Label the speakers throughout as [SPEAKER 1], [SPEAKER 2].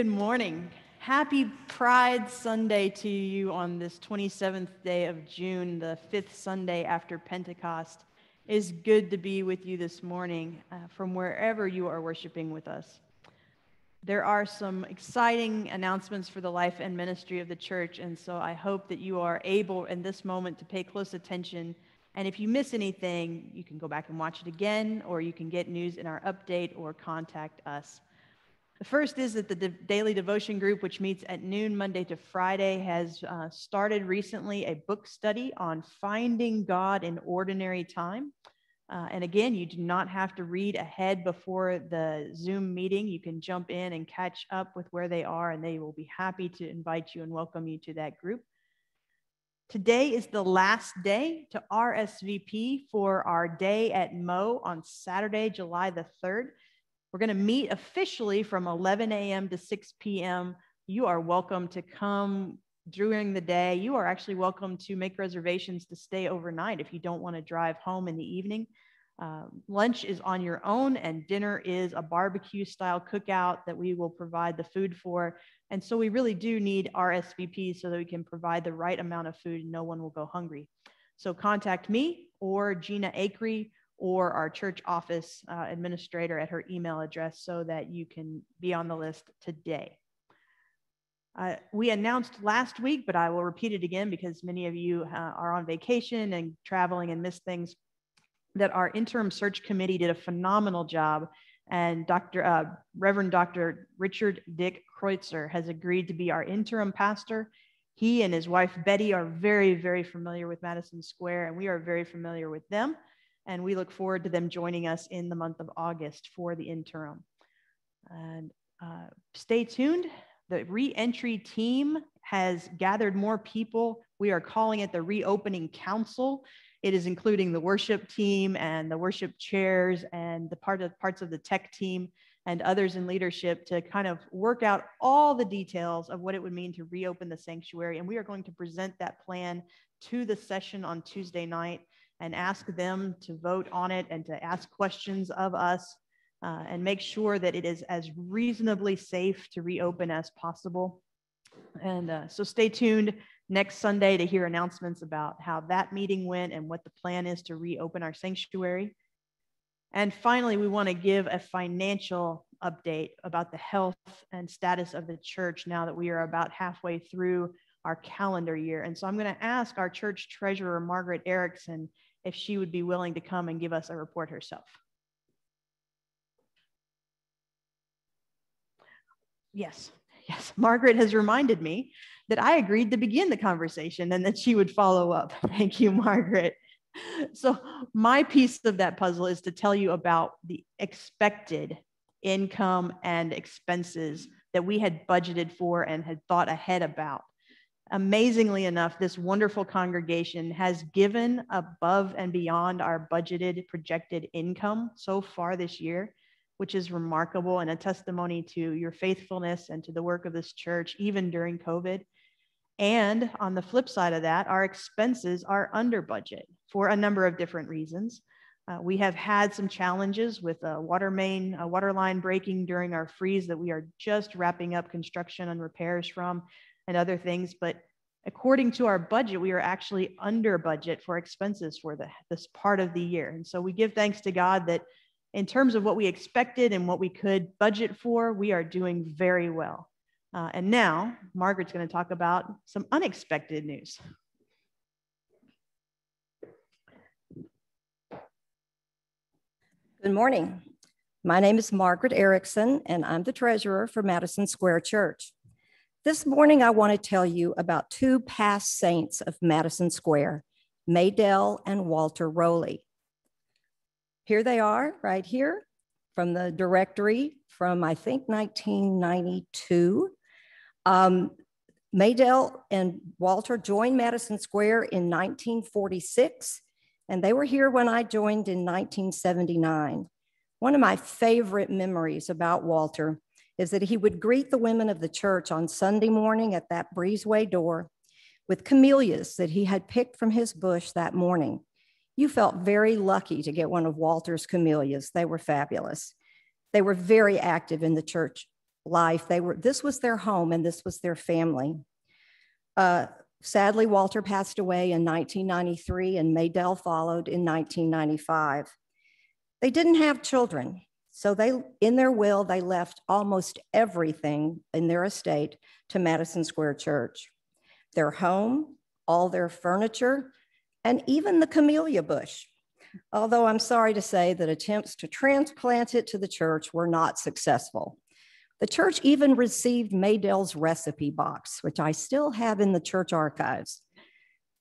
[SPEAKER 1] Good morning. Happy Pride Sunday to you on this 27th day of June, the fifth Sunday after Pentecost. It is good to be with you this morning uh, from wherever you are worshiping with us. There are some exciting announcements for the life and ministry of the church, and so I hope that you are able in this moment to pay close attention. And if you miss anything, you can go back and watch it again, or you can get news in our update or contact us. The first is that the De- Daily Devotion Group, which meets at noon Monday to Friday, has uh, started recently a book study on finding God in ordinary time. Uh, and again, you do not have to read ahead before the Zoom meeting. You can jump in and catch up with where they are, and they will be happy to invite you and welcome you to that group. Today is the last day to RSVP for our day at Mo on Saturday, July the 3rd. We're going to meet officially from 11 a.m. to 6 p.m. You are welcome to come during the day. You are actually welcome to make reservations to stay overnight if you don't want to drive home in the evening. Uh, lunch is on your own, and dinner is a barbecue style cookout that we will provide the food for. And so we really do need RSVP so that we can provide the right amount of food and no one will go hungry. So contact me or Gina Acree or our church office uh, administrator at her email address so that you can be on the list today. Uh, we announced last week, but I will repeat it again because many of you uh, are on vacation and traveling and miss things that our interim search committee did a phenomenal job. And Dr. Uh, Reverend Dr. Richard Dick Kreutzer has agreed to be our interim pastor. He and his wife Betty are very, very familiar with Madison Square, and we are very familiar with them. And we look forward to them joining us in the month of August for the interim. And uh, stay tuned. The reentry team has gathered more people. We are calling it the Reopening Council. It is including the worship team and the worship chairs and the part of parts of the tech team and others in leadership to kind of work out all the details of what it would mean to reopen the sanctuary. And we are going to present that plan to the session on Tuesday night and ask them to vote on it and to ask questions of us uh, and make sure that it is as reasonably safe to reopen as possible. And uh, so stay tuned next Sunday to hear announcements about how that meeting went and what the plan is to reopen our sanctuary. And finally, we want to give a financial update about the health and status of the church now that we are about halfway through our calendar year. And so I'm going to ask our church treasurer, Margaret Erickson, if she would be willing to come and give us a report herself. Yes, yes. Margaret has reminded me that I agreed to begin the conversation and that she would follow up. Thank you, Margaret. So, my piece of that puzzle is to tell you about the expected income and expenses that we had budgeted for and had thought ahead about. Amazingly enough, this wonderful congregation has given above and beyond our budgeted projected income so far this year which is remarkable and a testimony to your faithfulness and to the work of this church, even during COVID. And on the flip side of that, our expenses are under budget for a number of different reasons. Uh, we have had some challenges with a water main, a water line breaking during our freeze that we are just wrapping up construction and repairs from, and other things. But according to our budget, we are actually under budget for expenses for the, this part of the year. And so we give thanks to God that in terms of what we expected and what we could budget for, we are doing very well. Uh, and now Margaret's going to talk about some unexpected news.
[SPEAKER 2] Good morning. My name is Margaret Erickson, and I'm the treasurer for Madison Square Church. This morning, I want to tell you about two past saints of Madison Square, Maydell and Walter Rowley. Here they are right here from the directory from, I think, 1992. Um, Maydell and Walter joined Madison Square in 1946, and they were here when I joined in 1979. One of my favorite memories about Walter is that he would greet the women of the church on Sunday morning at that breezeway door with camellias that he had picked from his bush that morning. You felt very lucky to get one of Walter's camellias. They were fabulous. They were very active in the church life. They were, this was their home and this was their family. Uh, sadly, Walter passed away in 1993 and Maydell followed in 1995. They didn't have children, so they, in their will, they left almost everything in their estate to Madison Square Church. Their home, all their furniture, and even the camellia bush. Although I'm sorry to say that attempts to transplant it to the church were not successful. The church even received Maydell's recipe box, which I still have in the church archives.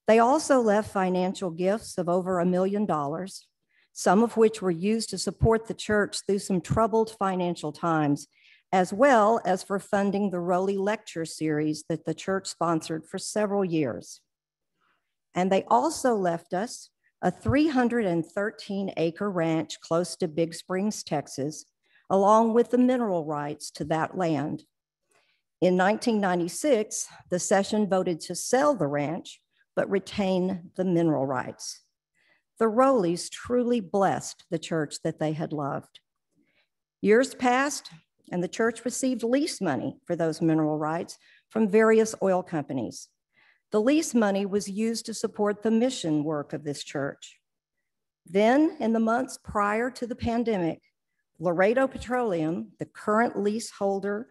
[SPEAKER 2] They also left financial gifts of over a million dollars, some of which were used to support the church through some troubled financial times, as well as for funding the Rowley Lecture Series that the church sponsored for several years. And they also left us a 313 acre ranch close to Big Springs, Texas, along with the mineral rights to that land. In 1996, the session voted to sell the ranch, but retain the mineral rights. The Rowleys truly blessed the church that they had loved. Years passed, and the church received lease money for those mineral rights from various oil companies. The lease money was used to support the mission work of this church. Then, in the months prior to the pandemic, Laredo Petroleum, the current leaseholder,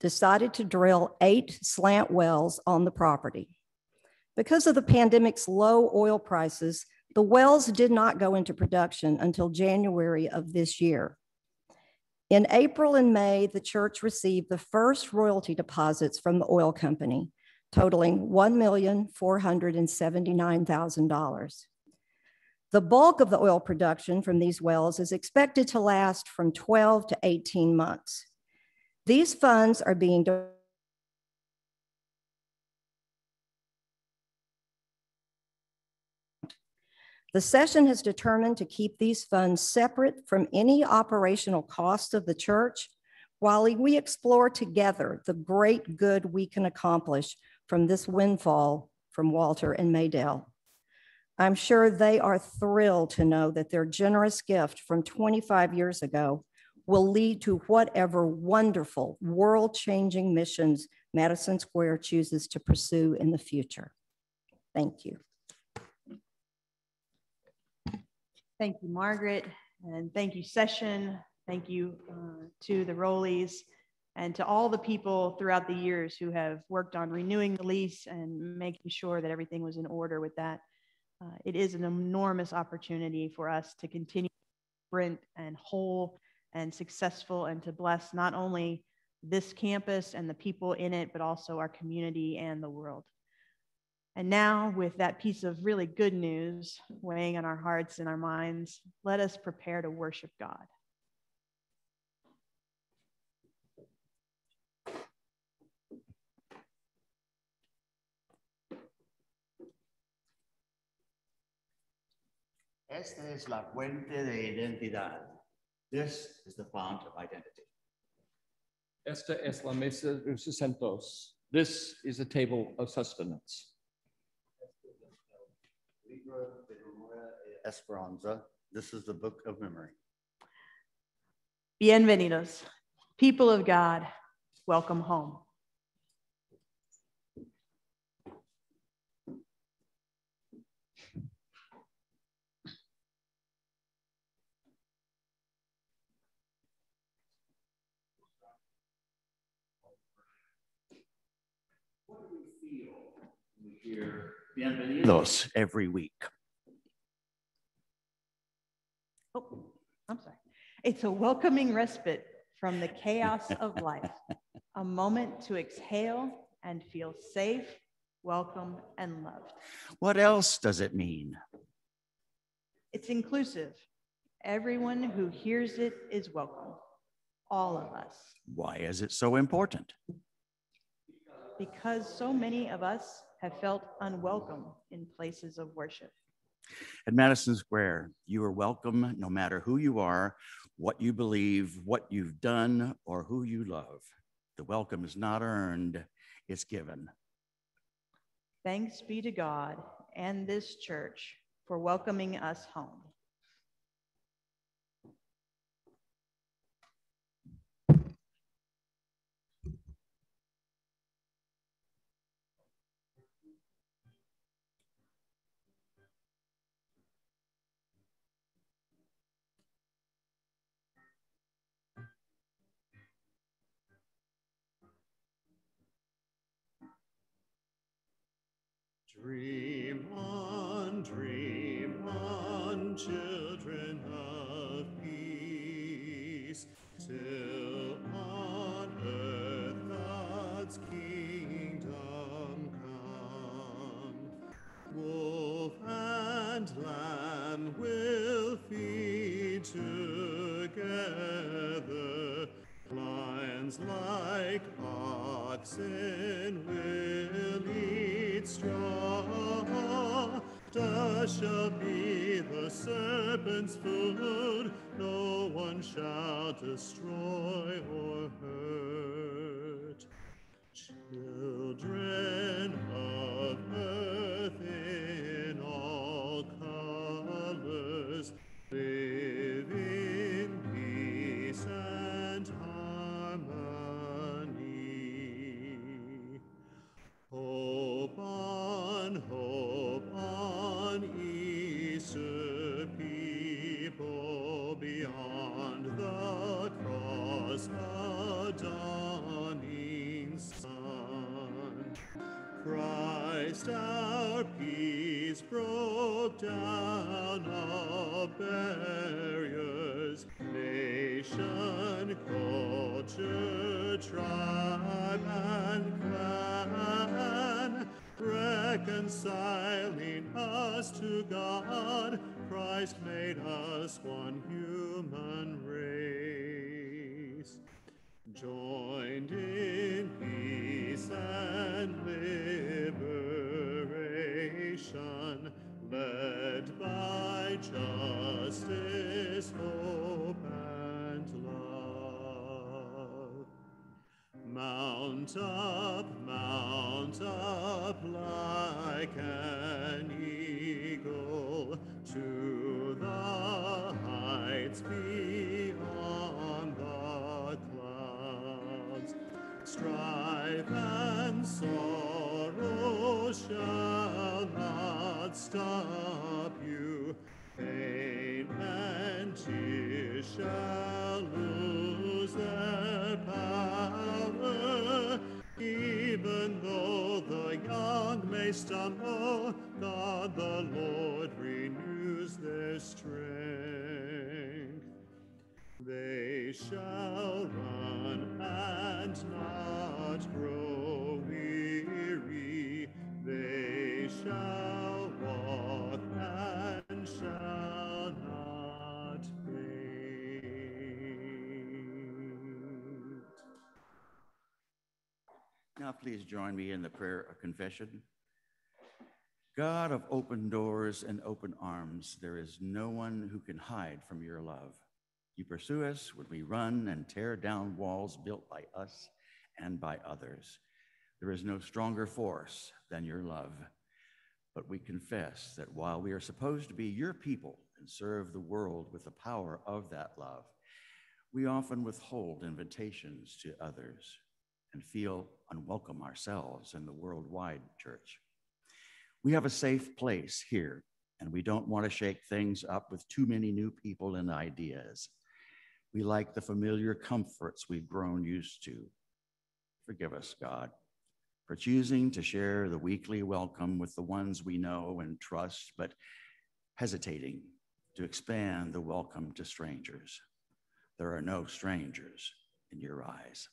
[SPEAKER 2] decided to drill eight slant wells on the property. Because of the pandemic's low oil prices, the wells did not go into production until January of this year. In April and May, the church received the first royalty deposits from the oil company, totaling $1,479,000. The bulk of the oil production from these wells is expected to last from 12 to 18 months. These funds are being The session has determined to keep these funds separate from any operational costs of the church while we explore together the great good we can accomplish from this windfall from Walter and Maydell. I'm sure they are thrilled to know that their generous gift from 25 years ago will lead to whatever wonderful world changing missions Madison Square chooses to pursue in the future. Thank you.
[SPEAKER 1] Thank you, Margaret, and thank you, Session. Thank you uh, to the Rowleys and to all the people throughout the years who have worked on renewing the lease and making sure that everything was in order with that. Uh, it is an enormous opportunity for us to continue sprint and whole and successful and to bless not only this campus and the people in it, but also our community and the world. And now, with that piece of really good news weighing on our hearts and our minds, let us prepare to worship God.
[SPEAKER 3] Esta es la fuente de identidad. This is the font of identity.
[SPEAKER 4] Esta es la mesa de sustentos. This is the table of sustenance.
[SPEAKER 3] Esperanza. This is the book of memory.
[SPEAKER 1] Bienvenidos, people of God, welcome home.
[SPEAKER 3] Bienvenidos every week.
[SPEAKER 1] Oh, I'm sorry. It's a welcoming respite from the chaos of life, a moment to exhale and feel safe, welcome, and loved.
[SPEAKER 3] What else does it mean?
[SPEAKER 1] It's inclusive. Everyone who hears it is welcome, all of us.
[SPEAKER 3] Why is it so important?
[SPEAKER 1] Because so many of us have felt unwelcome in places of worship.
[SPEAKER 3] At Madison Square, you are welcome no matter who you are, what you believe, what you've done, or who you love. The welcome is not earned, it's given.
[SPEAKER 1] Thanks be to God and this church for welcoming us home.
[SPEAKER 5] Dream on, dream on, children of shall be the serpent's food, no one shall destroy down all barriers, nation, culture, tribe, and clan, reconciling us to God. Christ made us one Mount up, mount up like an eagle to the heights beyond the clouds. Strife and sorrow shall not stop you. Pain and tears shall may stumble, God the Lord renews their strength. They shall run and not grow weary. They shall walk and shall not faint.
[SPEAKER 3] Now, please join me in the prayer of confession. God of open doors and open arms, there is no one who can hide from your love. You pursue us when we run and tear down walls built by us and by others. There is no stronger force than your love. But we confess that while we are supposed to be your people and serve the world with the power of that love, we often withhold invitations to others and feel unwelcome ourselves in the worldwide church. We have a safe place here, and we don't want to shake things up with too many new people and ideas. We like the familiar comforts we've grown used to. Forgive us, God, for choosing to share the weekly welcome with the ones we know and trust, but hesitating to expand the welcome to strangers. There are no strangers in your eyes.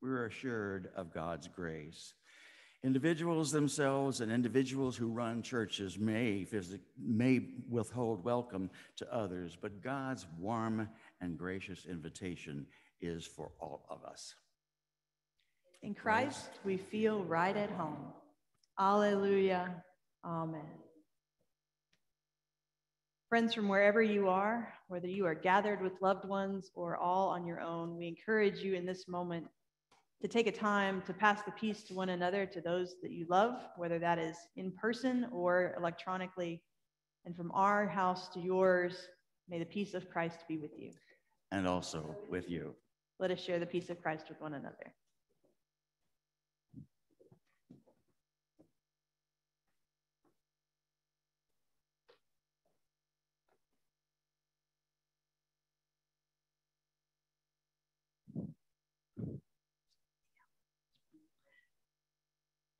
[SPEAKER 3] We're assured of God's grace. Individuals themselves and individuals who run churches may, may withhold welcome to others, but God's warm and gracious invitation is for all of us.
[SPEAKER 1] In Christ, we feel right at home. Alleluia. Amen. Friends from wherever you are, whether you are gathered with loved ones or all on your own, we encourage you in this moment to take a time to pass the peace to one another, to those that you love, whether that is in person or electronically. And from our house to yours, may the peace of Christ be with you.
[SPEAKER 3] And also with you.
[SPEAKER 1] Let us share the peace of Christ with one another.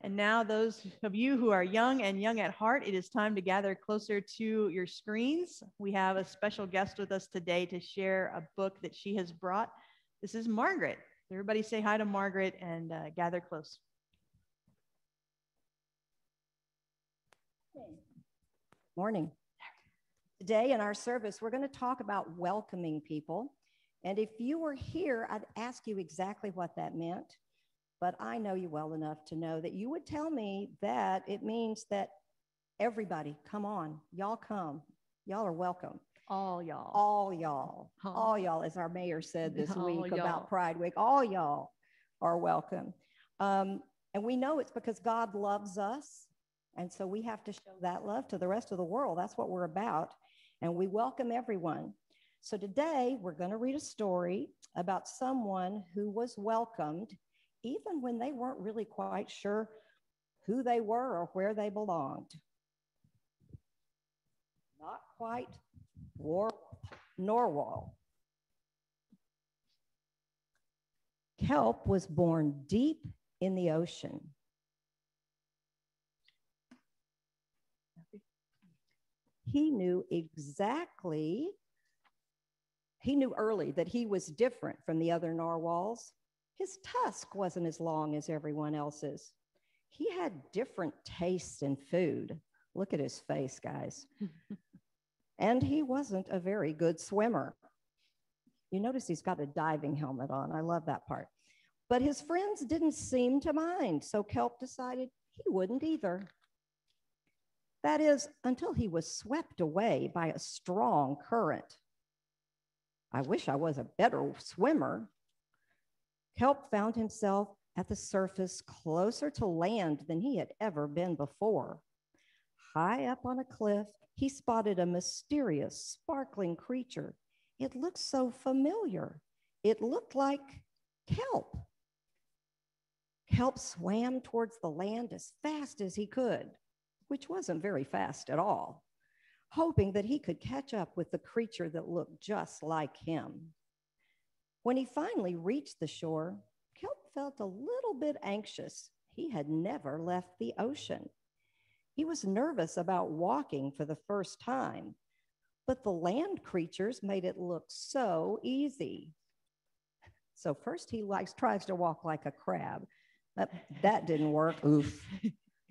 [SPEAKER 1] And now, those of you who are young and young at heart, it is time to gather closer to your screens. We have a special guest with us today to share a book that she has brought. This is Margaret. Everybody say hi to Margaret and uh, gather close.
[SPEAKER 2] Morning. Today in our service, we're going to talk about welcoming people. And if you were here, I'd ask you exactly what that meant. But I know you well enough to know that you would tell me that it means that everybody, come on, y'all come. Y'all are welcome.
[SPEAKER 1] All y'all.
[SPEAKER 2] All y'all,
[SPEAKER 1] All.
[SPEAKER 2] all y'all, as our mayor said this
[SPEAKER 1] All
[SPEAKER 2] week
[SPEAKER 1] y'all.
[SPEAKER 2] about Pride Week, all y'all are welcome. Um, and we know it's because God loves us. And so we have to show that love to the rest of the world. That's what we're about. And we welcome everyone. So today we're going to read a story about someone who was welcomed even when they weren't really quite sure who they were or where they belonged. Not quite War, Narwhal. Kelp was born deep in the ocean. He knew exactly, he knew early that he was different from the other narwhals. His tusk wasn't as long as everyone else's. He had different tastes in food. Look at his face, guys. and he wasn't a very good swimmer. You notice he's got a diving helmet on. I love that part. But his friends didn't seem to mind, so Kelp decided he wouldn't either. That is, until he was swept away by a strong current. I wish I was a better swimmer. Kelp found himself at the surface closer to land than he had ever been before. High up on a cliff, he spotted a mysterious, sparkling creature. It looked so familiar. It looked like kelp. Kelp swam towards the land as fast as he could, which wasn't very fast at all, hoping that he could catch up with the creature that looked just like him. When he finally reached the shore, Kelp felt a little bit anxious. He had never left the ocean. He was nervous about walking for the first time, but the land creatures made it look so easy. So first he likes tries to walk like a crab. That, that didn't work. Oof.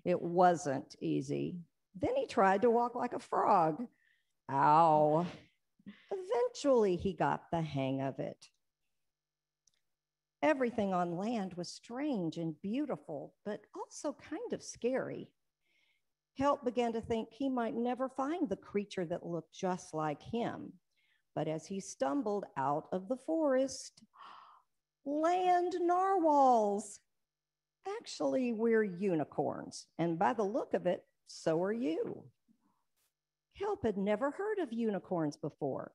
[SPEAKER 2] It wasn't easy. Then he tried to walk like a frog. Ow. Eventually he got the hang of it. Everything on land was strange and beautiful, but also kind of scary. Kelp began to think he might never find the creature that looked just like him. But as he stumbled out of the forest, land narwhals. Actually, we're unicorns, and by the look of it, so are you. Kelp had never heard of unicorns before.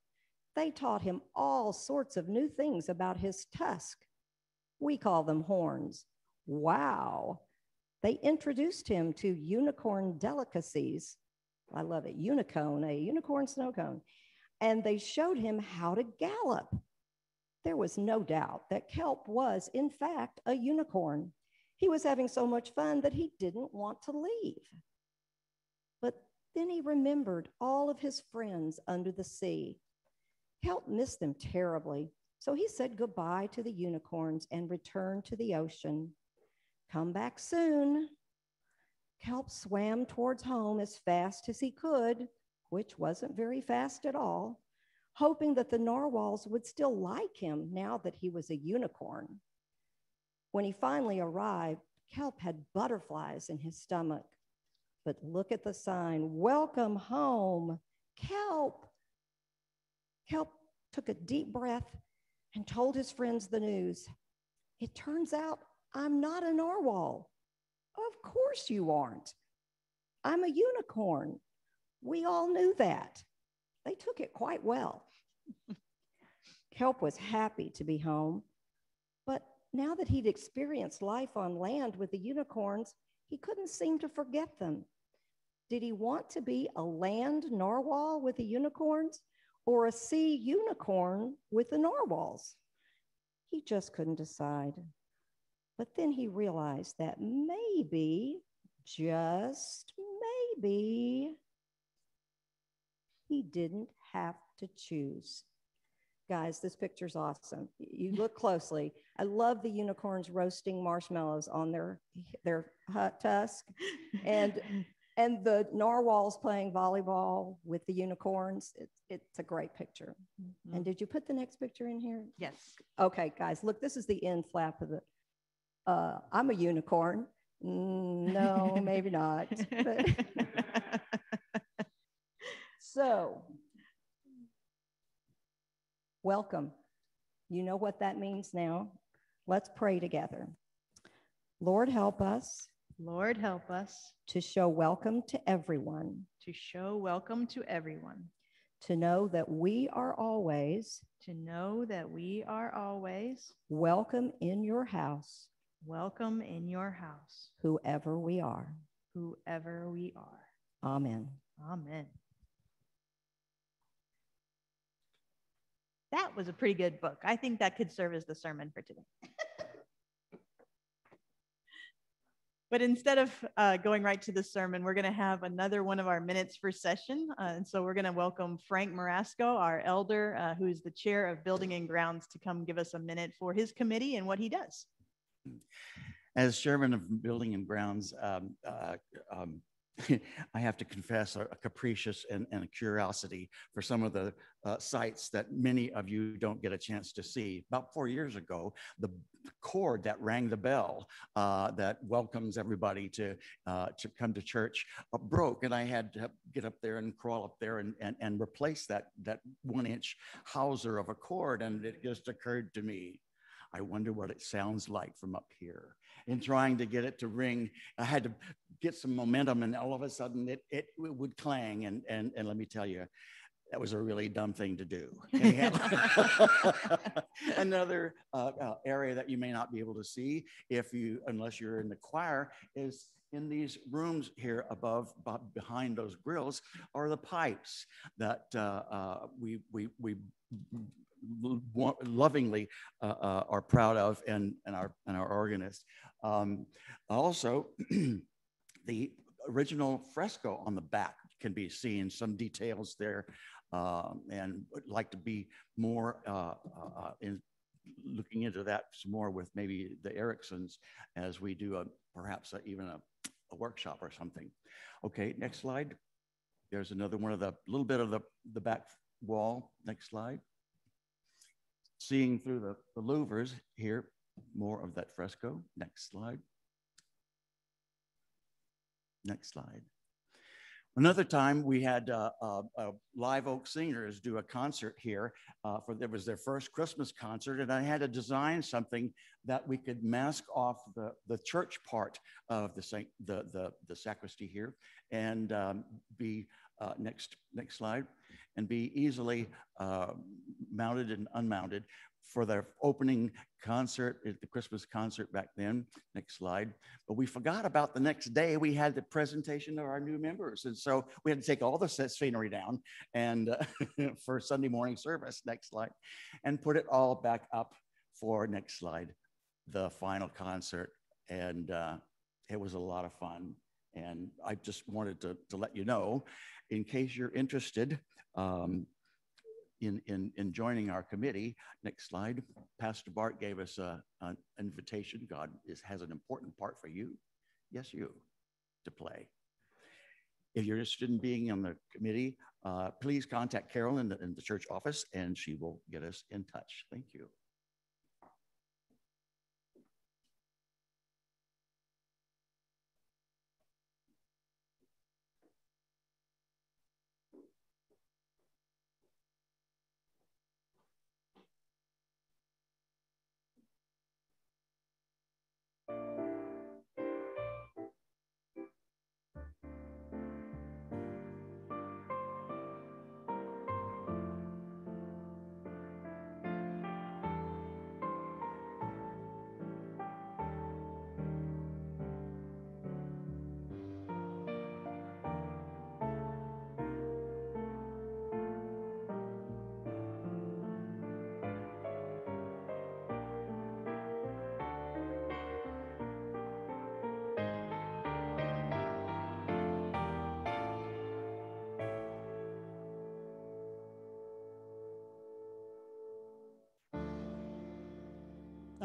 [SPEAKER 2] They taught him all sorts of new things about his tusk. We call them horns. Wow. They introduced him to unicorn delicacies. I love it. Unicone, a unicorn snow cone. And they showed him how to gallop. There was no doubt that Kelp was, in fact, a unicorn. He was having so much fun that he didn't want to leave. But then he remembered all of his friends under the sea. Kelp missed them terribly, So he said goodbye to the unicorns and returned to the ocean. Come back soon. Kelp swam towards home as fast as he could, which wasn't very fast at all, hoping that the narwhals would still like him now that he was a unicorn. When he finally arrived, Kelp had butterflies in his stomach. But look at the sign Welcome home, Kelp. Kelp took a deep breath and told his friends the news. It turns out I'm not a narwhal. Of course you aren't. I'm a unicorn. We all knew that. They took it quite well. Kelp was happy to be home, but now that he'd experienced life on land with the unicorns, he couldn't seem to forget them. Did he want to be a land narwhal with the unicorns or a sea unicorn with the narwhals? He just couldn't decide. But then he realized that maybe, just maybe, he didn't have to choose. Guys, this picture's awesome. You look closely. I love the unicorns roasting marshmallows on their their tusk, and and the narwhals playing volleyball with the unicorns. It's it's a great picture.
[SPEAKER 1] Mm-hmm.
[SPEAKER 2] And did you put the next picture in here?
[SPEAKER 1] Yes.
[SPEAKER 2] Okay, guys, look. This is the end flap of the. Uh, I'm a unicorn. Mm, no, maybe not. But so, welcome. You know what that means now. Let's pray together. Lord, help us
[SPEAKER 1] Lord, help us
[SPEAKER 2] to show welcome to everyone,
[SPEAKER 1] to show welcome to everyone,
[SPEAKER 2] to know that we are always
[SPEAKER 1] to know that we are always
[SPEAKER 2] welcome in your house,
[SPEAKER 1] welcome in your house,
[SPEAKER 2] whoever we are.
[SPEAKER 1] whoever we are.
[SPEAKER 2] Amen.
[SPEAKER 1] Amen. That was a pretty good book. I think that could serve as the sermon for today. But instead of uh, going right to the sermon, we're going to have another one of our minutes for session. Uh, and so we're going to welcome Frank Marasco, our elder, uh, who is the chair of Building and Grounds, to come give us a minute for his committee and what he does.
[SPEAKER 3] As chairman of Building and Grounds, um, uh, um, I have to confess a, capricious and, and, a curiosity for some of the uh, sites that many of you don't get a chance to see. About four years ago, the cord that rang the bell uh, that welcomes everybody to, uh, to come to church uh, broke, and I had to get up there and crawl up there and, and, and replace that, that one inch hawser of a cord. And it just occurred to me, I wonder what it sounds like from up here in trying to get it to ring. I had to get some momentum, and all of a sudden it, it, would clang. And, and, and let me tell you, that was a really dumb thing to do. Another uh, uh, area that you may not be able to see if you, unless you're in the choir, is in these rooms here above, behind those grills, are the pipes that uh, uh we, we, we lovingly uh, uh, are proud of and, and, our, and our organist. Um, also, the original fresco on the back can be seen, some details there, um, and would like to be more uh, uh, in looking into that some more with maybe the Ericksons as we do a perhaps a, even a, a workshop or something. Okay, next slide. There's another one of the little bit of the, the back wall. Next slide seeing through the, the louvers here, more of that fresco. Next slide. Next slide. Another time we had uh, uh, uh, Live Oak Singers do a concert here uh, for it was their first Christmas concert, and I had to design something that we could mask off the, the church part of the, the, the, the sacristy here and um, be uh, next next slide and be easily uh, mounted and unmounted for their opening concert at the Christmas concert back then. Next slide. But we forgot about the next day. We had the presentation of our new members, and so we had to take all the scenery down and uh, for Sunday morning service. Next slide, and put it all back up for next slide, the final concert, and uh, it was a lot of fun. And I just wanted to, to let you know, in case you're interested, um, in, in, in joining our committee. Next slide. Pastor Bart gave us a, an invitation. God is, has an important part for you. Yes, you to play. If you're interested in being on the committee, uh, please contact Carol in in the church office and she will get us in touch. Thank you.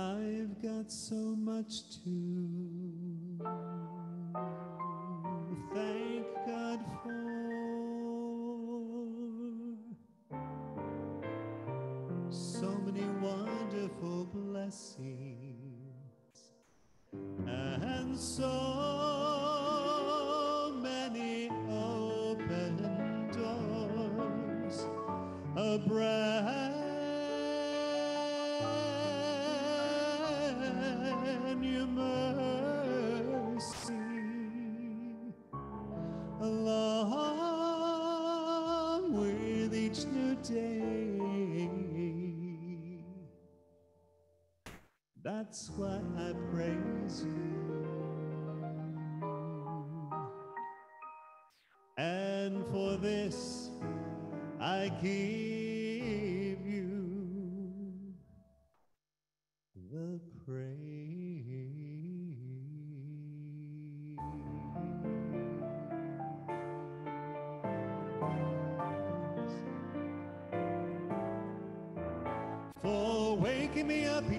[SPEAKER 5] I've got so much to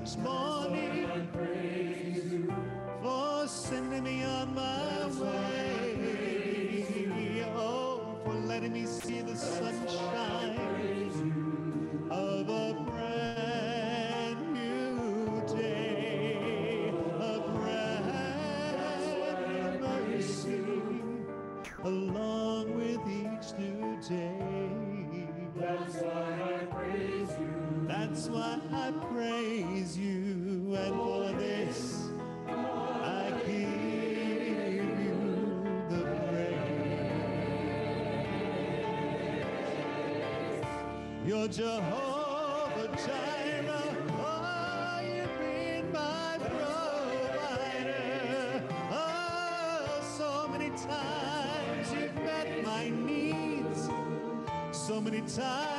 [SPEAKER 5] up That's why I praise you, and for this I give you the praise. You're Jehovah Jireh. Oh, you've been my provider. Oh, so many times you've met my needs. So many times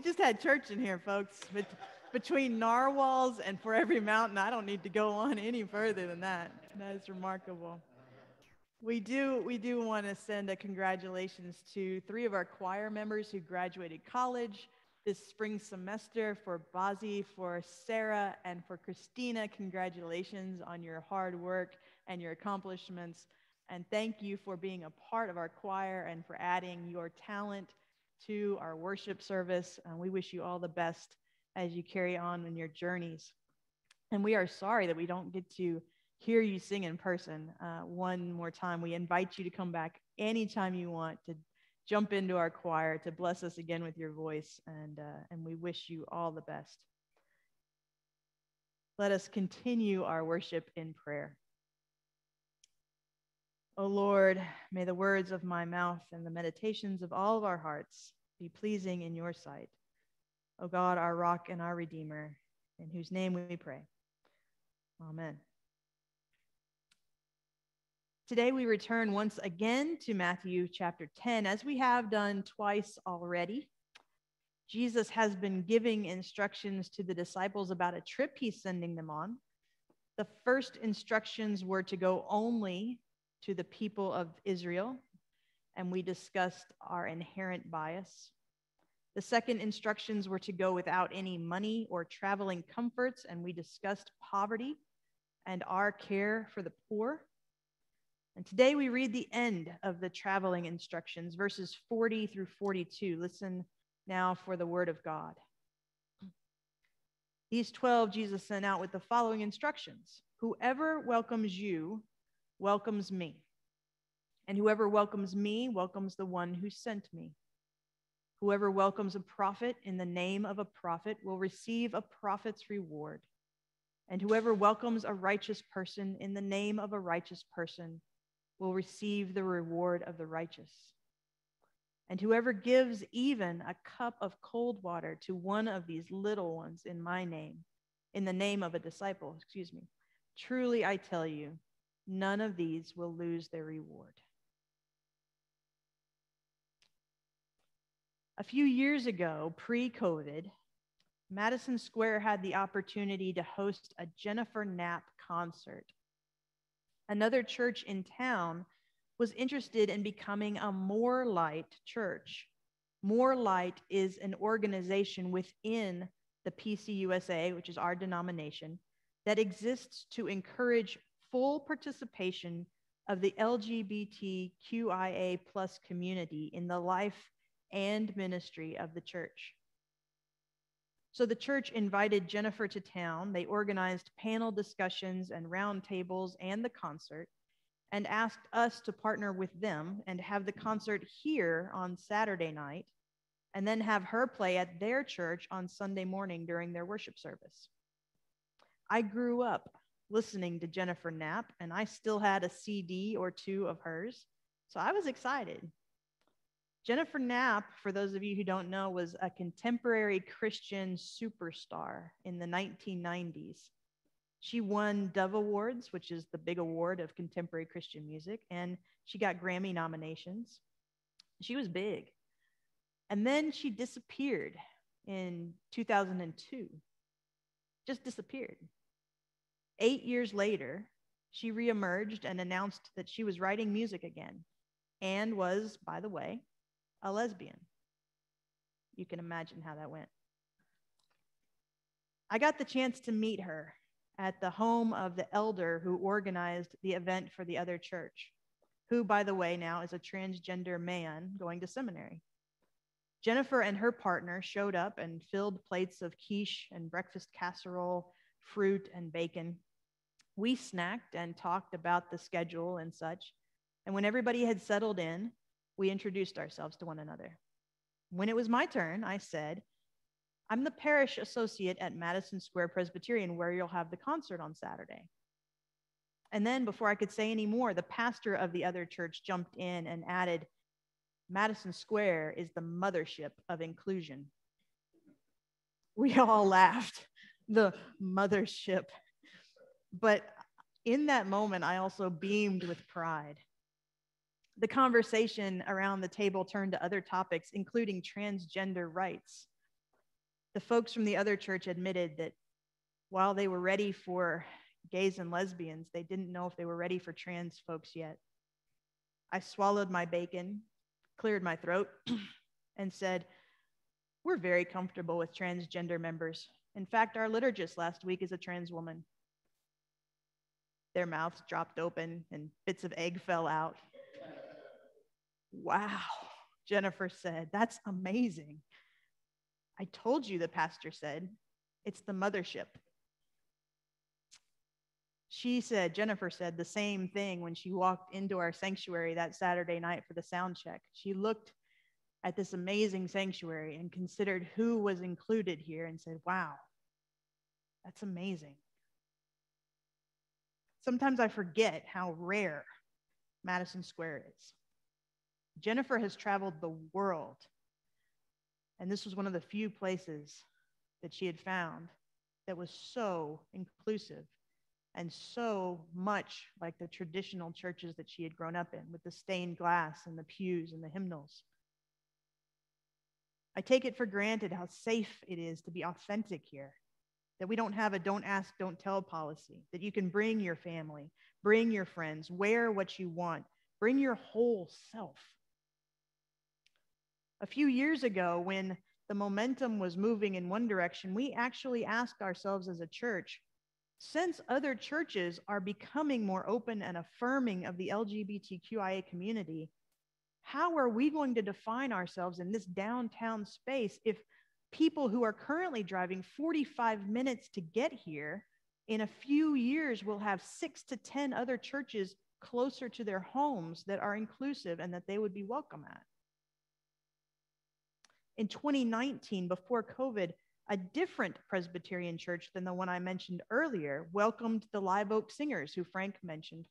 [SPEAKER 1] We just had church in here, folks. But between narwhals and for every mountain, I don't need to go on any further than that. That is remarkable. We do, we do want to send a congratulations to three of our choir members who graduated college this spring semester for Bazi, for Sarah, and for Christina. Congratulations on your hard work and your accomplishments. And thank you for being a part of our choir and for adding your talent to our worship service. And we wish you all the best as you carry on in your journeys. And we are sorry that we don't get to hear you sing in person uh, one more time. We invite you to come back anytime you want to jump into our choir to bless us again with your voice, and, uh, and we wish you all the best. Let us continue our worship in prayer. O Lord, may the words of my mouth and the meditations of all of our hearts be pleasing in your sight. O God, our rock and our redeemer, in whose name we pray. Amen. Today we return once again to Matthew chapter 10, as we have done twice already. Jesus has been giving instructions to the disciples about a trip he's sending them on. The first instructions were to go only to the people of Israel, and we discussed our inherent bias. The second instructions were to go without any money or traveling comforts, and we discussed poverty and our care for the poor. And today we read the end of the traveling instructions, verses 40 through 42. Listen now for the word of God. These 12 Jesus sent out with the following instructions Whoever welcomes you welcomes me, and whoever welcomes me welcomes the one who sent me. Whoever welcomes a prophet in the name of a prophet will receive a prophet's reward. And whoever welcomes a righteous person in the name of a righteous person will receive the reward of the righteous. And whoever gives even a cup of cold water to one of these little ones in my name, in the name of a disciple, excuse me, truly I tell you, none of these will lose their reward. A few years ago, pre COVID, Madison Square had the opportunity to host a Jennifer Knapp concert another church in town was interested in becoming a More Light church. More Light is an organization within the PCUSA, which is our denomination, that exists to encourage full participation of the LGBTQIA plus community in the life and ministry of the church. So the church invited Jennifer to town. They organized panel discussions and roundtables and the concert and asked us to partner with them and have the concert here on Saturday night and then have her play at their church on Sunday morning during their worship service. I grew up listening to Jennifer Knapp and I still had a CD or two of hers. So I was excited. Jennifer Knapp, for those of you who don't know, was a contemporary Christian superstar in the 1990s. She won Dove Awards, which is the big award of contemporary Christian music, and she got Grammy nominations. She was big. And then she disappeared in 2002, just disappeared. Eight years later, she reemerged and announced that she was writing music again and was, by the way, a lesbian. You can imagine how that went. I got the chance to meet her at the home of the elder who organized the event for the other church, who, by the way, now is a transgender man going to seminary. Jennifer and her partner showed up and filled plates of quiche and breakfast casserole, fruit, and bacon. We snacked and talked about the schedule and such. And when everybody had settled in, we introduced ourselves to one another. When it was my turn, I said, I'm the parish associate at Madison Square Presbyterian, where you'll have the concert on Saturday. And then, before I could say any more, the pastor of the other church jumped in and added, Madison Square is the mothership of inclusion. We all laughed, the mothership. But in that moment, I also beamed with pride the conversation around the table turned to other topics, including transgender rights. The folks from the other church admitted that while they were ready for gays and lesbians, they didn't know if they were ready for trans folks yet. I swallowed my bacon, cleared my throat, and said, We're very comfortable with transgender members. In fact, our liturgist last week is a trans woman. Their mouths dropped open and bits of egg fell out. Wow, Jennifer said, that's amazing. I told you, the pastor said, it's the mothership. She said, Jennifer said the same thing when she walked into our sanctuary that Saturday night for the sound check. She looked at this amazing sanctuary and considered who was included here and said, wow, that's amazing. Sometimes I forget how rare Madison Square is. Jennifer has traveled the world, and this was one of the few places that she had found that was so inclusive and so much like the traditional churches that she had grown up in with the stained glass and the pews and the hymnals. I take it for granted how safe it is to be authentic here, that we don't have a don't ask, don't tell policy, that you can bring your family, bring your friends, wear what you want, bring your whole self. A few years ago, when the momentum was moving in one direction, we actually asked ourselves as a church since other churches are becoming more open and affirming of the LGBTQIA community, how are we going to define ourselves in this downtown space if people who are currently driving 45 minutes to get here in a few years will have six to 10 other churches closer to their homes that are inclusive and that they would be welcome at? In 2019, before COVID, a different Presbyterian church than the one I mentioned earlier welcomed the Live Oak Singers, who Frank mentioned.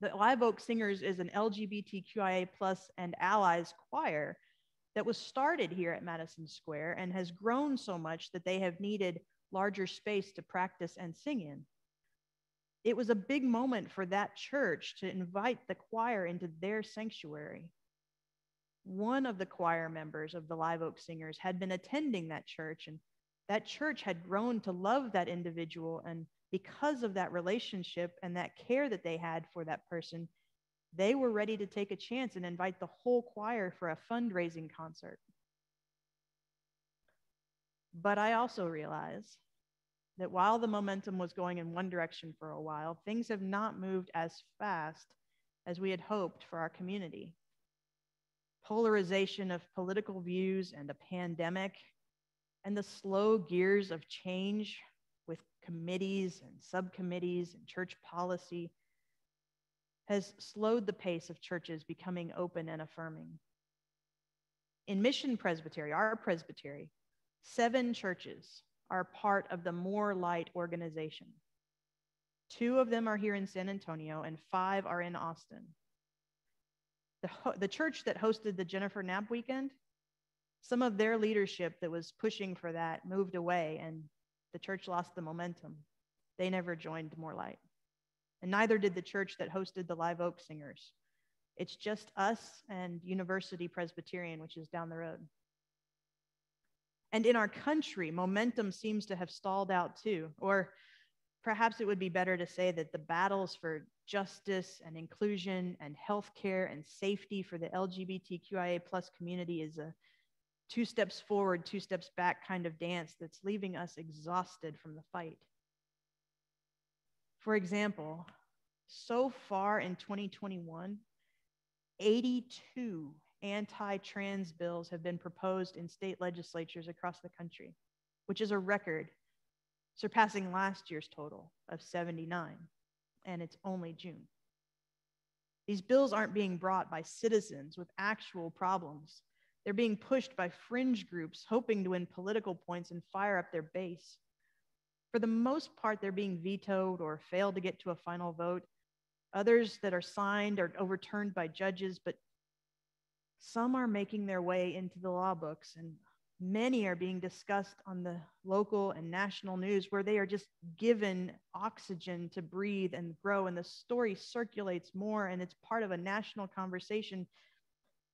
[SPEAKER 1] The Live Oak Singers is an LGBTQIA plus and allies choir that was started here at Madison Square and has grown so much that they have needed larger space to practice and sing in. It was a big moment for that church to invite the choir into their sanctuary one of the choir members of the Live Oak Singers had been attending that church, and that church had grown to love that individual. And because of that relationship and that care that they had for that person, they were ready to take a chance and invite the whole choir for a fundraising concert. But I also realize that while the momentum was going in one direction for a while, things have not moved as fast as we had hoped for our community polarization of political views and a pandemic, and the slow gears of change with committees and subcommittees and church policy has slowed the pace of churches becoming open and affirming. In Mission Presbytery, our presbytery, seven churches are part of the More Light organization. Two of them are here in San Antonio, and five are in Austin the, the church that hosted the Jennifer Knapp weekend, some of their leadership that was pushing for that moved away and the church lost the momentum. They never joined More Light. And neither did the church that hosted the Live Oak Singers. It's just us and University Presbyterian, which is down the road. And in our country, momentum seems to have stalled out too. Or perhaps it would be better to say that the battles for justice and inclusion and healthcare and safety for the LGBTQIA plus community is a two steps forward, two steps back kind of dance that's leaving us exhausted from the fight. For example, so far in 2021, 82 anti trans bills have been proposed in state legislatures across the country, which is a record, surpassing last year's total of 79 and it's only June. These bills aren't being brought by citizens with actual problems. They're being pushed by fringe groups hoping to win political points and fire up their base. For the most part, they're being vetoed or fail to get to a final vote. Others that are signed are overturned by judges, but some are making their way into the law books, and Many are being discussed on the local and national news where they are just given oxygen to breathe and grow, and the story circulates more and it's part of a national conversation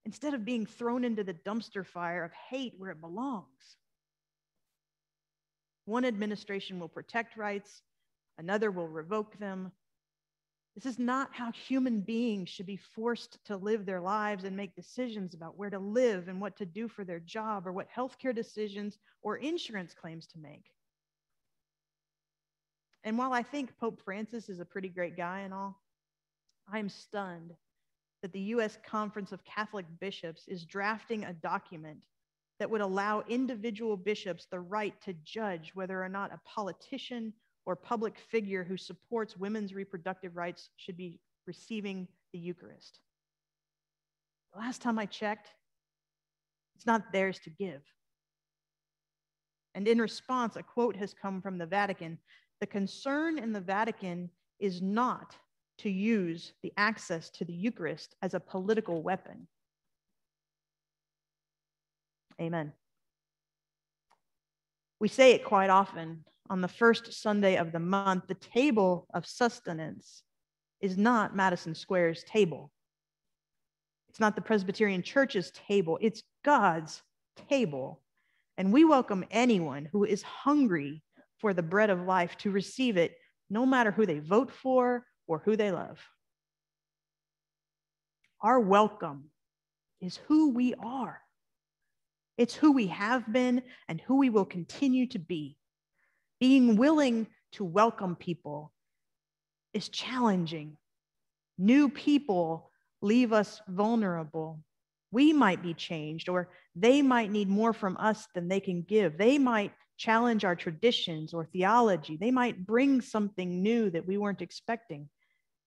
[SPEAKER 1] instead of being thrown into the dumpster fire of hate where it belongs. One administration will protect rights, another will revoke them. This is not how human beings should be forced to live their lives and make decisions about where to live and what to do for their job or what healthcare decisions or insurance claims to make. And while I think Pope Francis is a pretty great guy and all, I'm stunned that the US Conference of Catholic Bishops is drafting a document that would allow individual bishops the right to judge whether or not a politician or public figure who supports women's reproductive rights should be receiving the Eucharist. The last time I checked, it's not theirs to give. And in response, a quote has come from the Vatican The concern in the Vatican is not to use the access to the Eucharist as a political weapon. Amen. We say it quite often on the first Sunday of the month the table of sustenance is not Madison Square's table. It's not the Presbyterian Church's table, it's God's table. And we welcome anyone who is hungry for the bread of life to receive it, no matter who they vote for or who they love. Our welcome is who we are. It's who we have been and who we will continue to be. Being willing to welcome people is challenging. New people leave us vulnerable. We might be changed, or they might need more from us than they can give. They might challenge our traditions or theology. They might bring something new that we weren't expecting.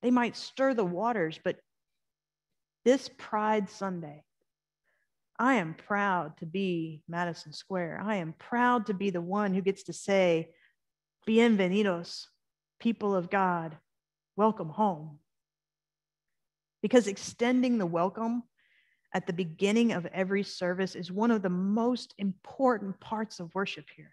[SPEAKER 1] They might stir the waters, but this Pride Sunday, I am proud to be Madison Square. I am proud to be the one who gets to say, Bienvenidos, people of God, welcome home. Because extending the welcome at the beginning of every service is one of the most important parts of worship here.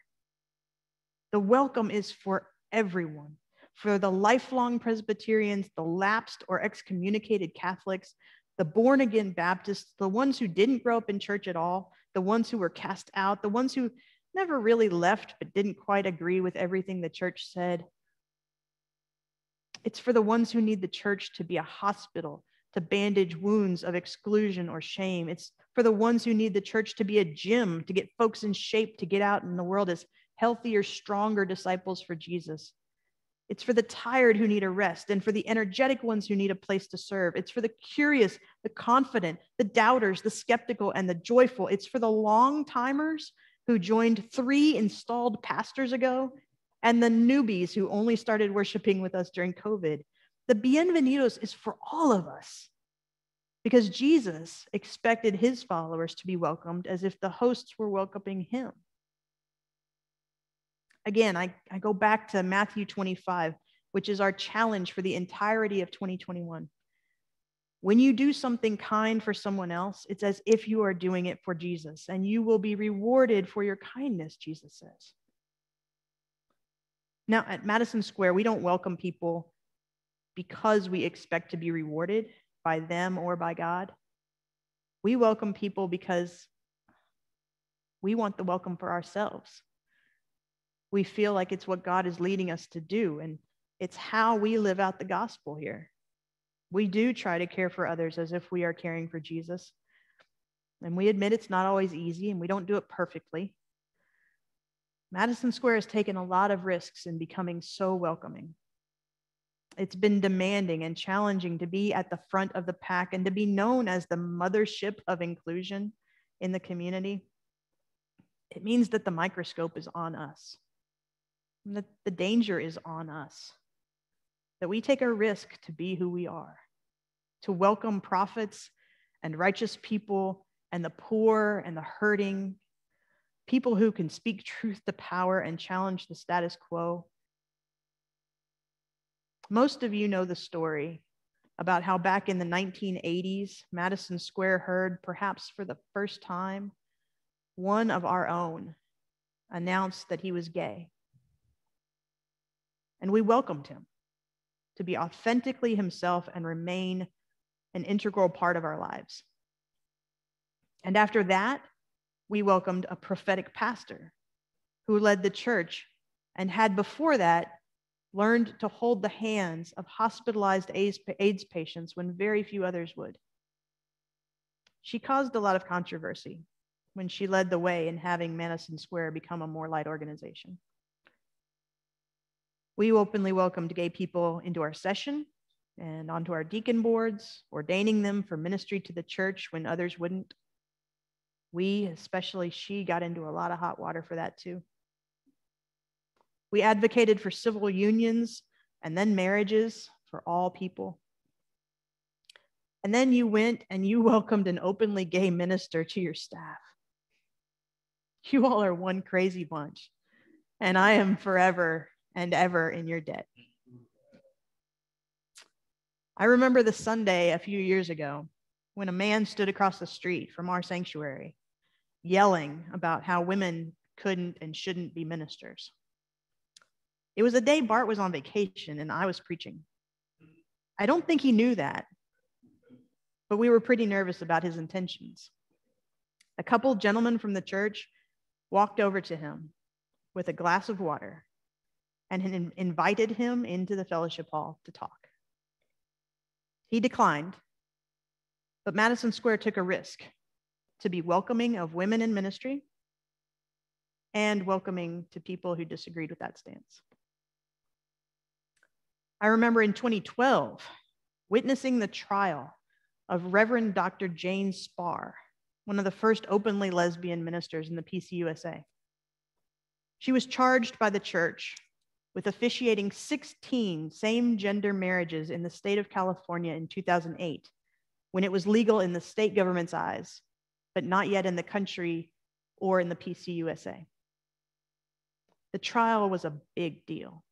[SPEAKER 1] The welcome is for everyone, for the lifelong Presbyterians, the lapsed or excommunicated Catholics, the born again Baptists, the ones who didn't grow up in church at all, the ones who were cast out, the ones who never really left but didn't quite agree with everything the church said. It's for the ones who need the church to be a hospital, to bandage wounds of exclusion or shame. It's for the ones who need the church to be a gym, to get folks in shape to get out in the world as healthier, stronger disciples for Jesus. It's for the tired who need a rest and for the energetic ones who need a place to serve. It's for the curious, the confident, the doubters, the skeptical, and the joyful. It's for the long timers who joined three installed pastors ago and the newbies who only started worshiping with us during COVID. The bienvenidos is for all of us because Jesus expected his followers to be welcomed as if the hosts were welcoming him. Again, I, I go back to Matthew 25, which is our challenge for the entirety of 2021. When you do something kind for someone else, it's as if you are doing it for Jesus, and you will be rewarded for your kindness, Jesus says. Now, at Madison Square, we don't welcome people because we expect to be rewarded by them or by God. We welcome people because we want the welcome for ourselves we feel like it's what God is leading us to do. And it's how we live out the gospel here. We do try to care for others as if we are caring for Jesus. And we admit it's not always easy and we don't do it perfectly. Madison Square has taken a lot of risks in becoming so welcoming. It's been demanding and challenging to be at the front of the pack and to be known as the mothership of inclusion in the community. It means that the microscope is on us that the danger is on us, that we take a risk to be who we are, to welcome prophets and righteous people and the poor and the hurting, people who can speak truth to power and challenge the status quo. Most of you know the story about how back in the 1980s, Madison Square heard, perhaps for the first time, one of our own, announced that he was gay. And we welcomed him to be authentically himself and remain an integral part of our lives. And after that, we welcomed a prophetic pastor who led the church and had before that learned to hold the hands of hospitalized AIDS patients when very few others would. She caused a lot of controversy when she led the way in having Madison Square become a more light organization. We openly welcomed gay people into our session and onto our deacon boards, ordaining them for ministry to the church when others wouldn't. We, especially she, got into a lot of hot water for that too. We advocated for civil unions and then marriages for all people. And then you went and you welcomed an openly gay minister to your staff. You all are one crazy bunch, and I am forever and ever in your debt. I remember the Sunday a few years ago when a man stood across the street from our sanctuary yelling about how women couldn't and shouldn't be ministers. It was a day Bart was on vacation and I was preaching. I don't think he knew that, but we were pretty nervous about his intentions. A couple gentlemen from the church walked over to him with a glass of water and invited him into the fellowship hall to talk. He declined, but Madison Square took a risk to be welcoming of women in ministry and welcoming to people who disagreed with that stance. I remember in 2012 witnessing the trial of Reverend Dr. Jane Spahr, one of the first openly lesbian ministers in the PCUSA. She was charged by the church with officiating 16 same gender marriages in the state of California in 2008, when it was legal in the state government's eyes, but not yet in the country or in the PCUSA. The trial was a big deal.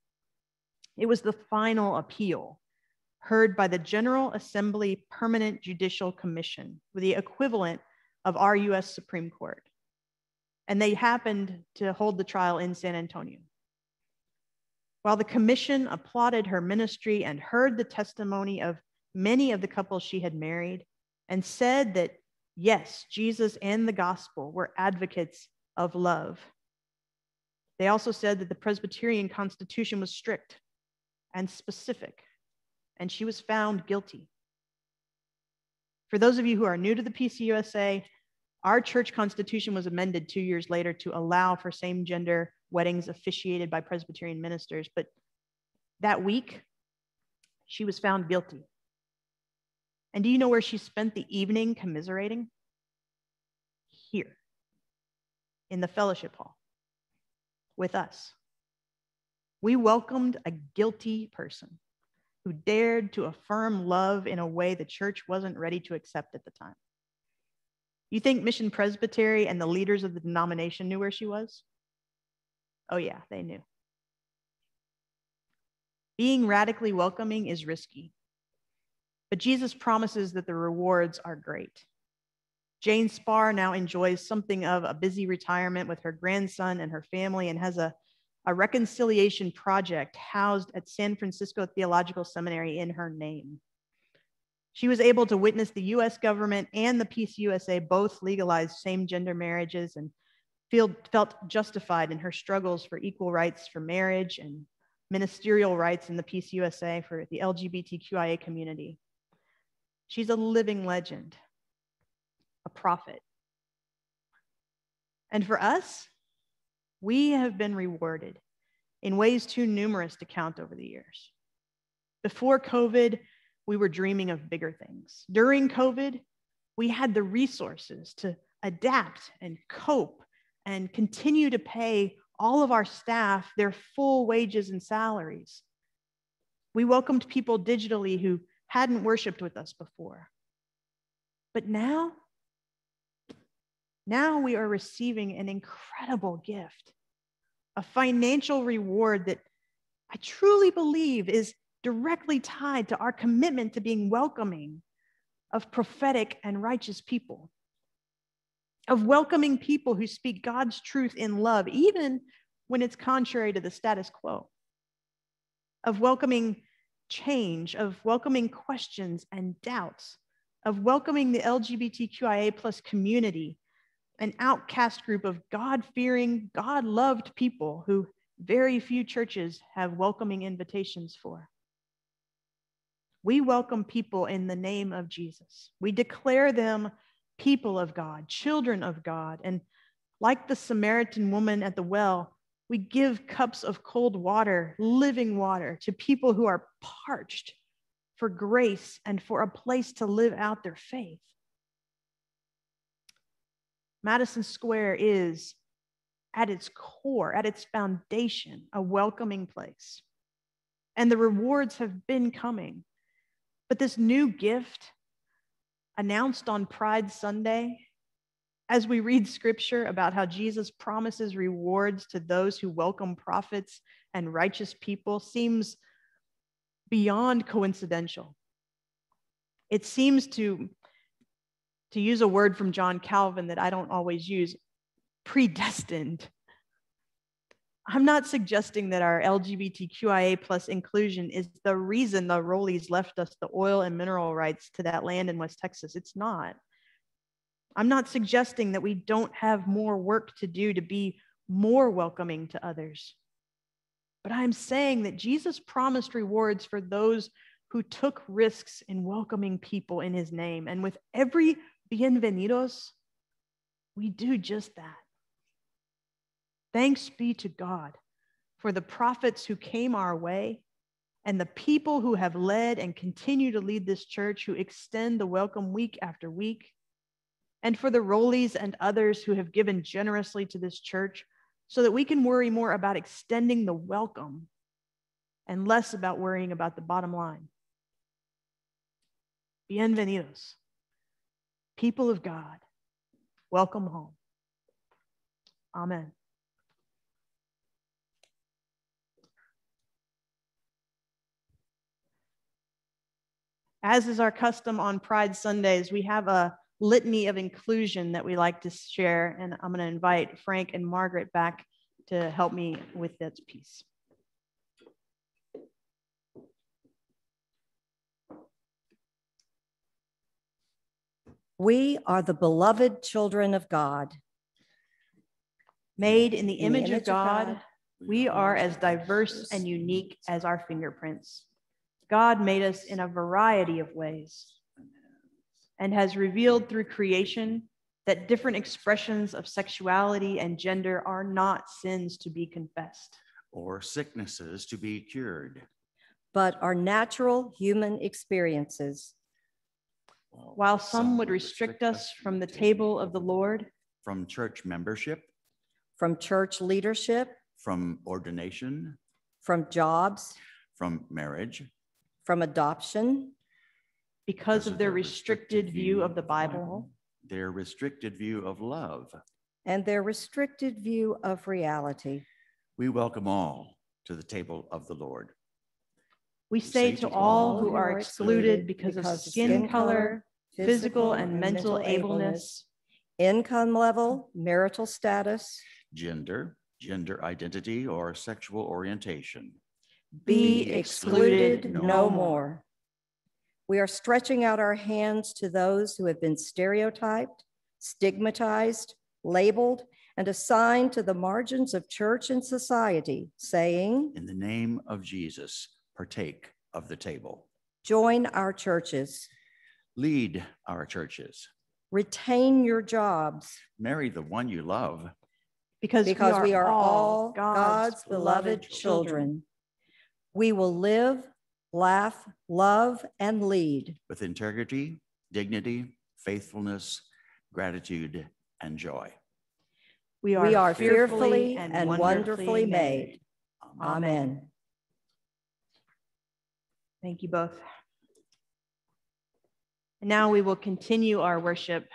[SPEAKER 1] It was the final appeal heard by the General Assembly Permanent Judicial Commission, the equivalent of our US Supreme Court. And they happened to hold the trial in San Antonio. While the commission applauded her ministry and heard the testimony of many of the couples she had married and said that, yes, Jesus and the gospel were advocates of love. They also said that the Presbyterian Constitution was strict and specific, and she was found guilty. For those of you who are new to the PCUSA, our church constitution was amended two years later to allow for same gender weddings officiated by Presbyterian ministers. But that week, she was found guilty. And do you know where she spent the evening commiserating? Here, in the fellowship hall, with us. We welcomed a guilty person who dared to affirm love in a way the church wasn't ready to accept at the time. You think Mission Presbytery and the leaders of the denomination knew where she was? Oh, yeah, they knew. Being radically welcoming is risky, but Jesus promises that the rewards are great. Jane Spahr now enjoys something of a busy retirement with her grandson and her family and has a, a reconciliation project housed at San Francisco Theological Seminary in her name. She was able to witness the US government and the PCUSA both legalize same gender marriages and felt justified in her struggles for equal rights for marriage and ministerial rights in the PCUSA for the LGBTQIA community. She's a living legend, a prophet. And for us, we have been rewarded in ways too numerous to count over the years. Before COVID, we were dreaming of bigger things. During COVID, we had the resources to adapt and cope and continue to pay all of our staff their full wages and salaries. We welcomed people digitally who hadn't worshiped with us before. But now, now we are receiving an incredible gift, a financial reward that I truly believe is directly tied to our commitment to being welcoming of prophetic and righteous people. Of welcoming people who speak God's truth in love, even when it's contrary to the status quo, of welcoming change, of welcoming questions and doubts, of welcoming the LGBTQIA plus community, an outcast group of God fearing, God loved people who very few churches have welcoming invitations for. We welcome people in the name of Jesus. We declare them people of God, children of God. And like the Samaritan woman at the well, we give cups of cold water, living water, to people who are parched for grace and for a place to live out their faith. Madison Square is, at its core, at its foundation, a welcoming place. And the rewards have been coming. But this new gift, announced on Pride Sunday, as we read scripture about how Jesus promises rewards to those who welcome prophets and righteous people, seems beyond coincidental. It seems to, to use a word from John Calvin that I don't always use, predestined. I'm not suggesting that our LGBTQIA plus inclusion is the reason the Rollies left us the oil and mineral rights to that land in West Texas. It's not. I'm not suggesting that we don't have more work to do to be more welcoming to others. But I'm saying that Jesus promised rewards for those who took risks in welcoming people in his name. And with every bienvenidos, we do just that. Thanks be to God for the prophets who came our way and the people who have led and continue to lead this church, who extend the welcome week after week, and for the Rollies and others who have given generously to this church so that we can worry more about extending the welcome and less about worrying about the bottom line. Bienvenidos, people of God, welcome home. Amen. As is our custom on Pride Sundays, we have a litany of inclusion that we like to share, and I'm going to invite Frank and Margaret back to help me with this piece.
[SPEAKER 2] We are the beloved children of God.
[SPEAKER 1] Made in the
[SPEAKER 2] In the
[SPEAKER 1] image of God, we are as diverse and unique as our fingerprints. God made us in a variety of ways and has revealed through creation that different expressions of sexuality and gender are not sins to be confessed.
[SPEAKER 3] or sicknesses to be cured.
[SPEAKER 2] but are natural human experiences.
[SPEAKER 1] While some would restrict us from the table of the Lord,
[SPEAKER 3] From church membership,
[SPEAKER 2] From church leadership,
[SPEAKER 3] from ordination,
[SPEAKER 2] from jobs,
[SPEAKER 3] from marriage,
[SPEAKER 2] from adoption,
[SPEAKER 1] because of their restricted view of the Bible,
[SPEAKER 3] their restricted view of love,
[SPEAKER 2] and their restricted view of reality.
[SPEAKER 3] we welcome all to the table of the Lord.
[SPEAKER 1] we say to all who are excluded because of skin color, physical and mental ableness,
[SPEAKER 2] income level, marital status,
[SPEAKER 3] Gender, gender identity, or sexual orientation.
[SPEAKER 2] Be excluded no more. We are stretching out our hands to those who have been stereotyped, stigmatized, labeled, and assigned to the margins of church and society, saying,
[SPEAKER 3] In the name of Jesus, partake of the table.
[SPEAKER 2] Join our churches,
[SPEAKER 3] Lead our churches.
[SPEAKER 2] retain your jobs,
[SPEAKER 3] Marry the one you love.
[SPEAKER 1] because,
[SPEAKER 2] because we are all God's beloved children. We will live, laugh, love, and lead.
[SPEAKER 3] with integrity, dignity, faithfulness, gratitude, and joy.
[SPEAKER 1] We are,
[SPEAKER 2] We are fearfully and wonderfully made. Amen.
[SPEAKER 1] Thank you both. And now we will continue our worship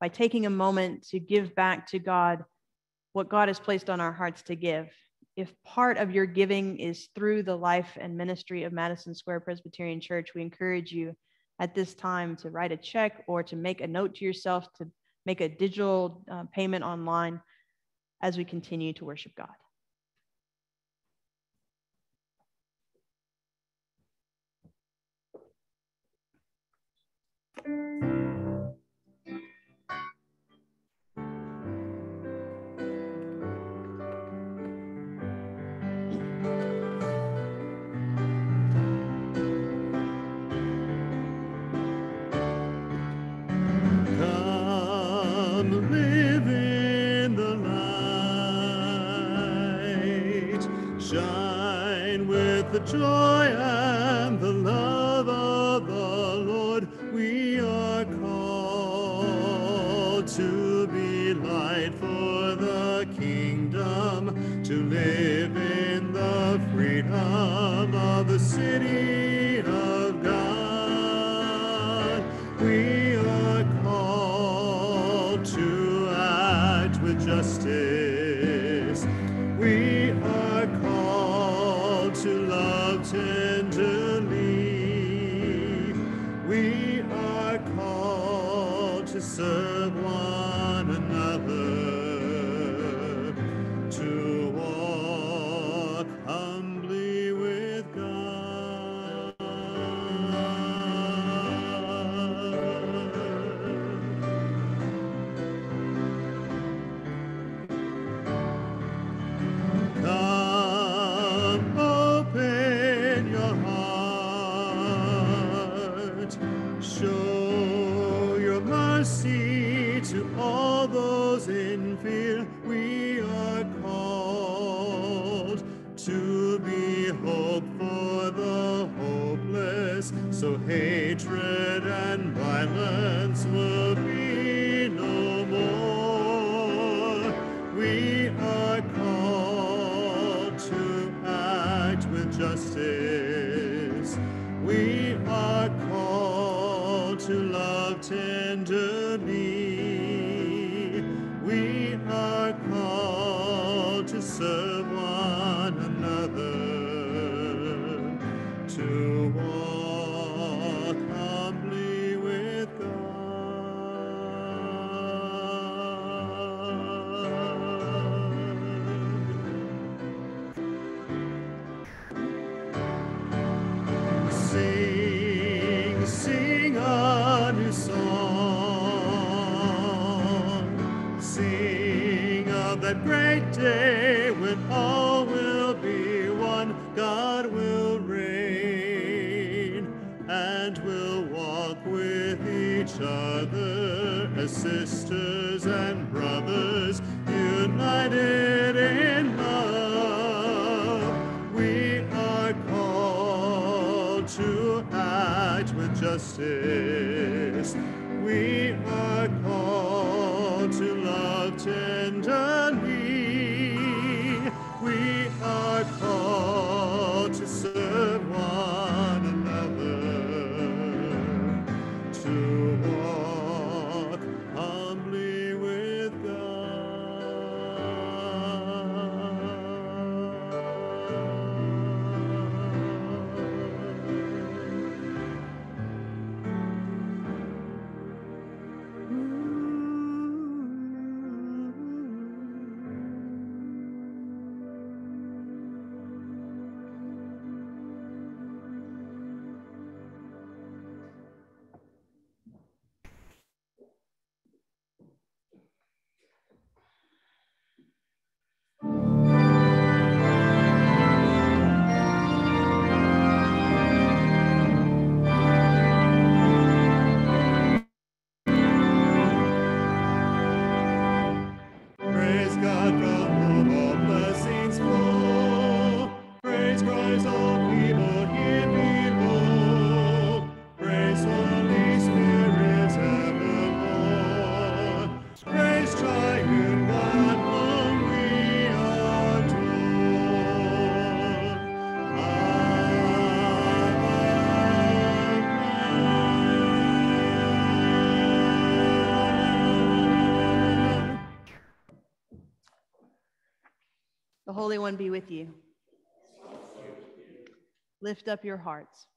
[SPEAKER 1] by taking a moment to give back to God what God has placed on our hearts to give. If part of your giving is through the life and ministry of Madison Square Presbyterian Church, we encourage you at this time to write a check or to make a note to yourself to make a digital uh, payment online as we continue to worship God.
[SPEAKER 5] Thank you. 这 Holy
[SPEAKER 1] One be with you. Lift up your hearts.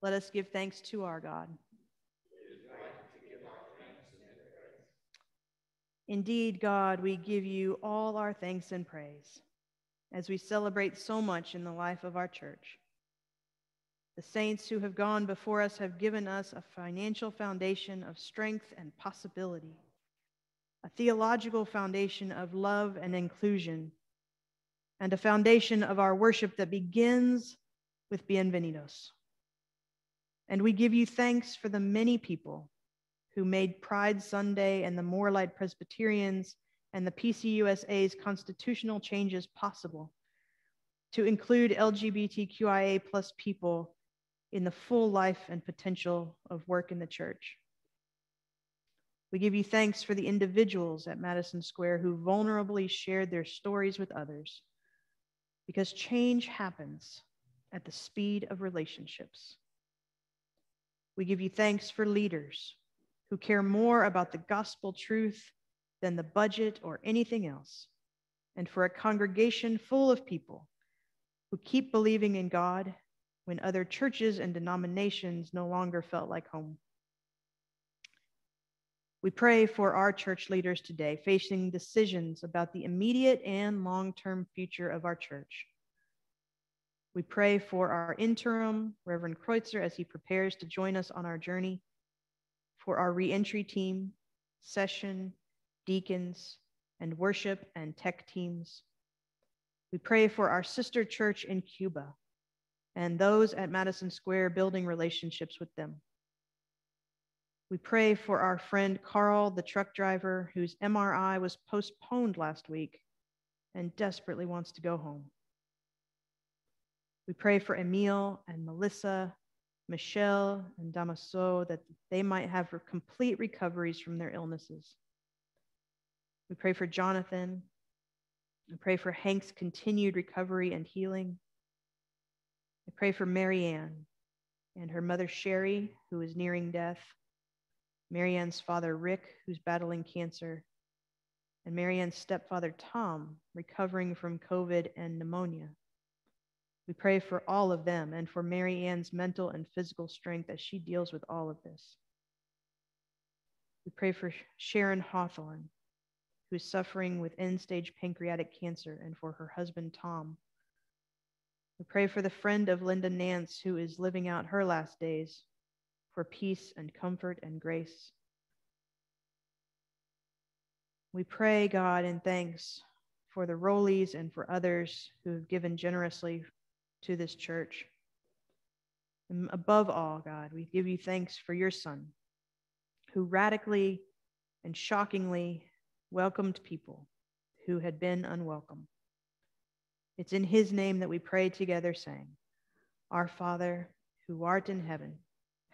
[SPEAKER 1] Let us give thanks to our God. Indeed, God, we give you all our thanks and praise as we celebrate so much in the life of our church. The saints who have gone before us have given us a financial foundation of strength and possibility a theological foundation of love and inclusion, and a foundation of our worship that begins with Bienvenidos. And we give you thanks for the many people who made Pride Sunday and the More Light Presbyterians and the PCUSA's constitutional changes possible to include LGBTQIA plus people in the full life and potential of work in the church. We give you thanks for the individuals at Madison Square who vulnerably shared their stories with others because change happens at the speed of relationships. We give you thanks for leaders who care more about the gospel truth than the budget or anything else, and for a congregation full of people who keep believing in God when other churches and denominations no longer felt like home. We pray for our church leaders today facing decisions about the immediate and long term future of our church. We pray for our interim, Reverend Kreutzer, as he prepares to join us on our journey, for our reentry team, session, deacons, and worship and tech teams. We pray for our sister church in Cuba and those at Madison Square building relationships with them. We pray for our friend Carl, the truck driver, whose MRI was postponed last week and desperately wants to go home. We pray for Emil and Melissa, Michelle and Damaso that they might have complete recoveries from their illnesses. We pray for Jonathan. We pray for Hank's continued recovery and healing. I pray for Marianne and her mother Sherry, who is nearing death, Marianne's father Rick, who's battling cancer, and Marianne's stepfather Tom, recovering from COVID and pneumonia. We pray for all of them and for Marianne's mental and physical strength as she deals with all of this. We pray for Sharon Hawthorne, who is suffering with end stage pancreatic cancer, and for her husband Tom. We pray for the friend of Linda Nance, who is living out her last days, for peace and comfort and grace. We pray, God, in thanks for the Rowleys and for others who have given generously to this church. And above all, God, we give you thanks for your son, who radically and shockingly welcomed people who had been unwelcome. It's in his name that we pray together, saying, Our Father, who art in heaven,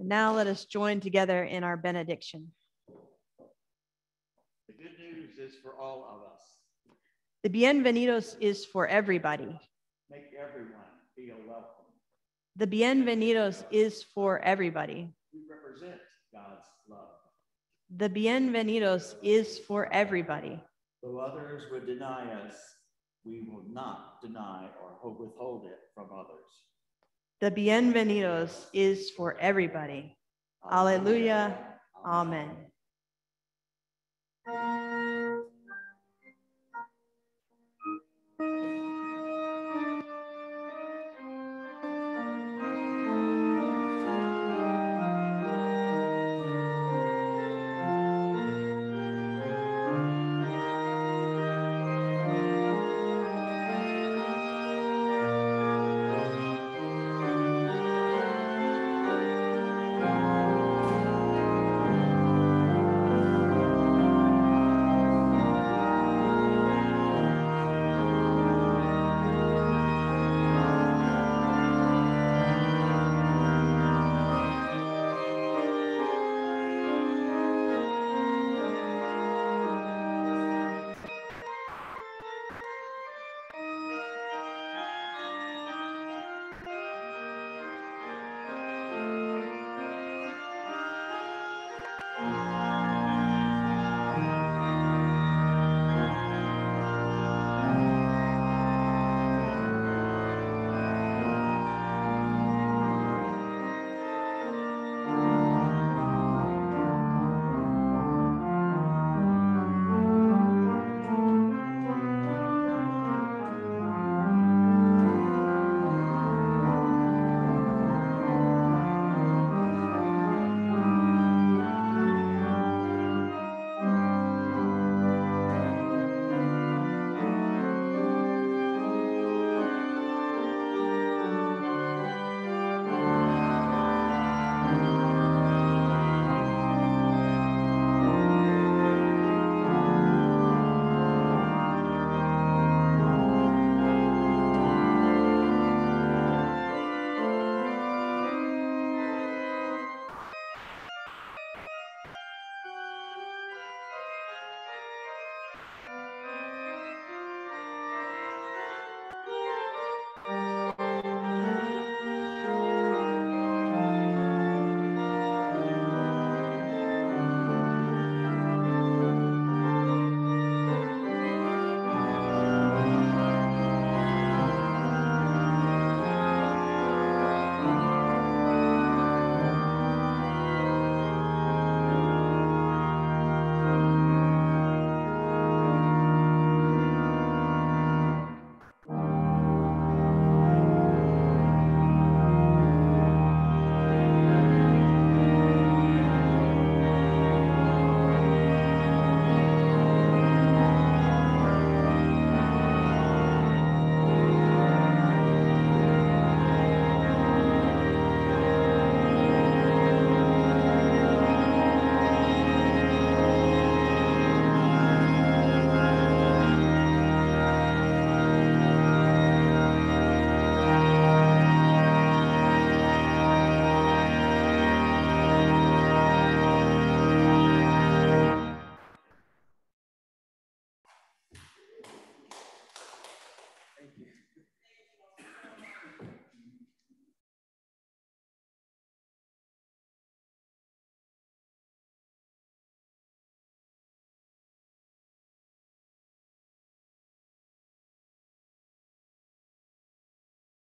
[SPEAKER 1] And now let us join together in our benediction.
[SPEAKER 3] The good news is for all of us.
[SPEAKER 1] The bienvenidos is for everybody.
[SPEAKER 3] Make everyone feel welcome.
[SPEAKER 1] The bienvenidos is for everybody.
[SPEAKER 3] We represent God's love.
[SPEAKER 1] The bienvenidos is for everybody.
[SPEAKER 3] Though others would deny us, we will not deny or withhold it from others.
[SPEAKER 1] The bienvenidos is for everybody. Alleluia. Amen. Amen.